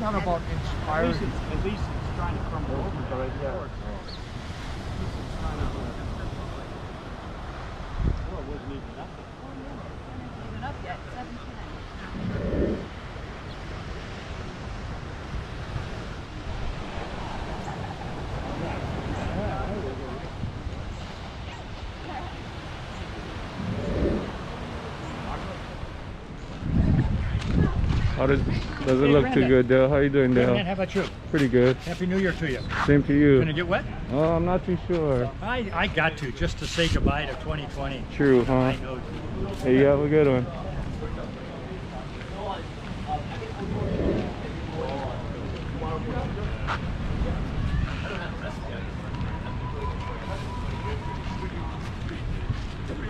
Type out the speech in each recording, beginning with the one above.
Not about At inspired. least, it's, at least it's trying to crumble over, but uh, yeah. Well, it wasn't even up there. Even up yet, does does it Hey, look too good, Dale? How you doing, Hey, man, Dale? how about you? Pretty good. Happy New Year to you. Same to you. Gonna get wet? Oh, I'm not too sure. I, I got to, just to say goodbye to 2020. True, huh? I know. Hey, you have a good one.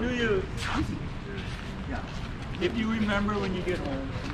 New Year. If you remember when you get home.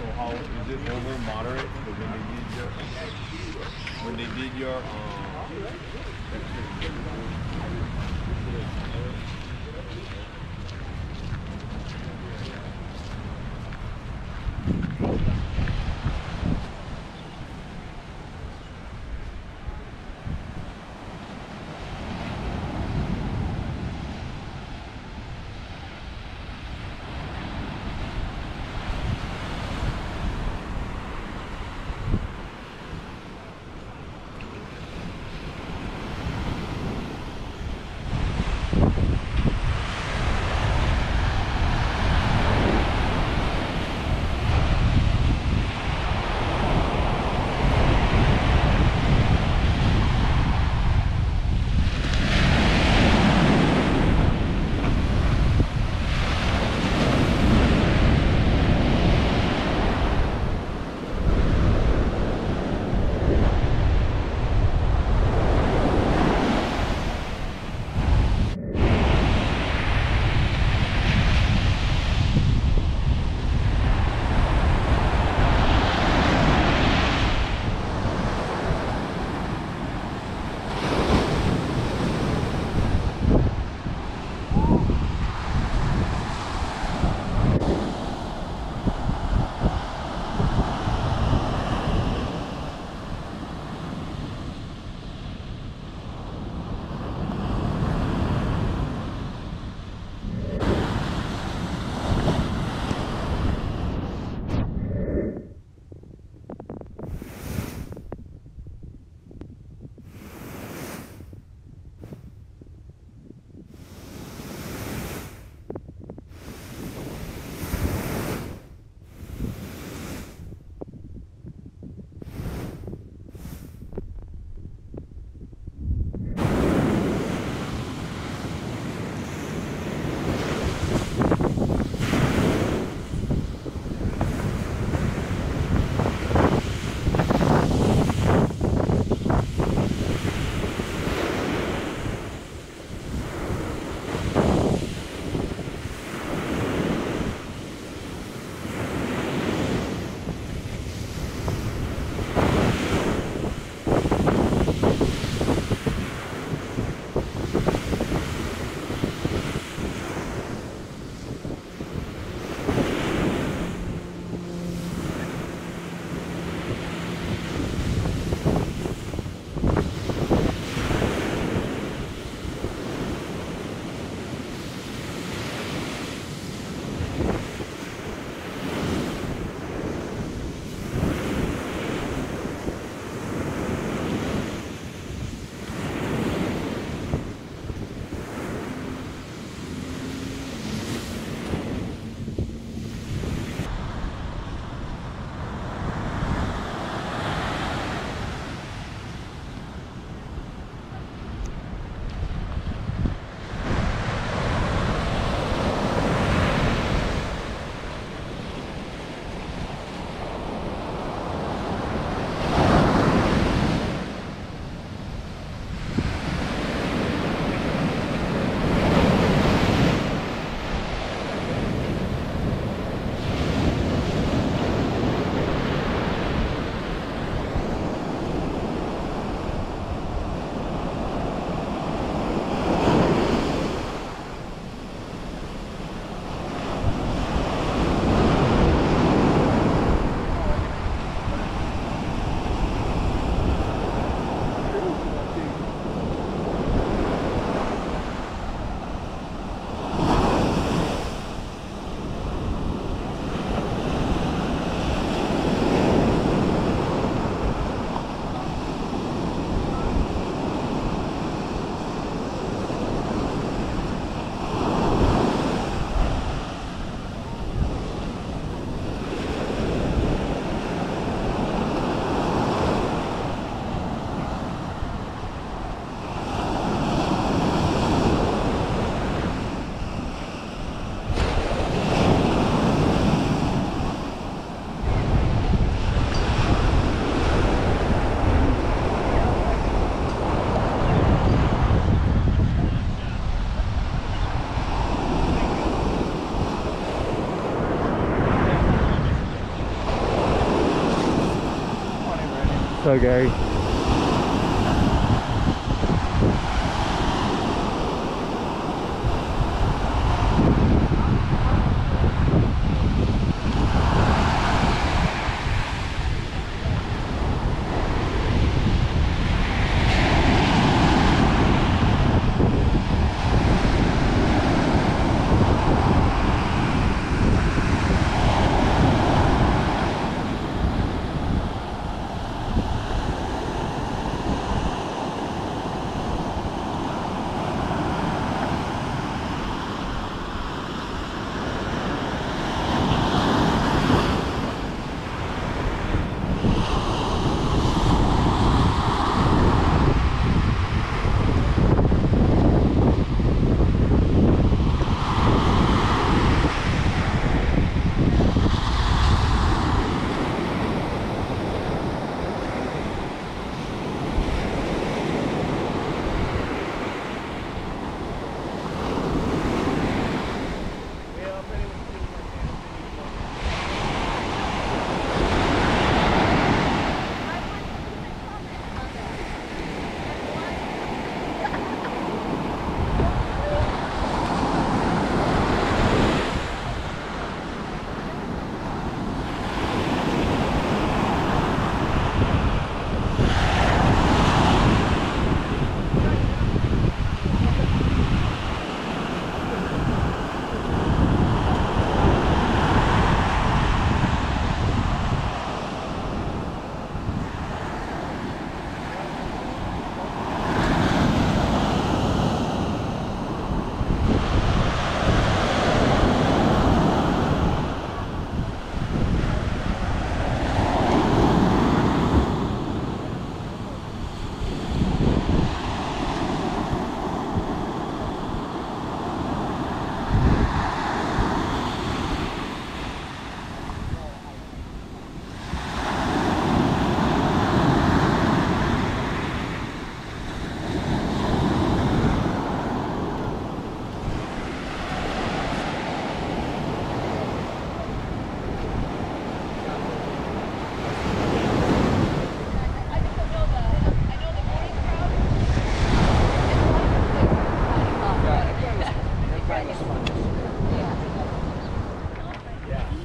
So how is it over moderate? But when they did your when they did your um Okay.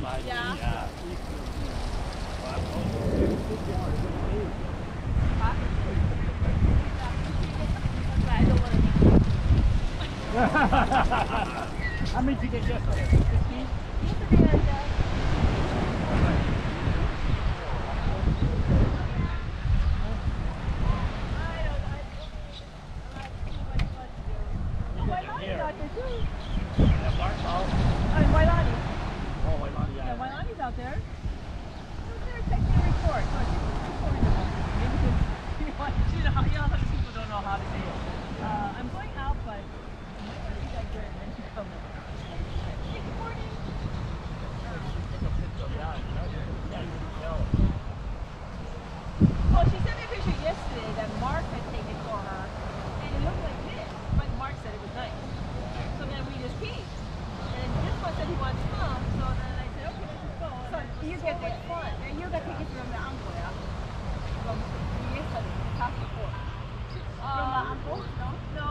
So Gary. How get yesterday? 티켓도 있고 요가 티켓 그러면 안 보여. 그럼 위에서 다 보고. 그러면 안 보여? No. No.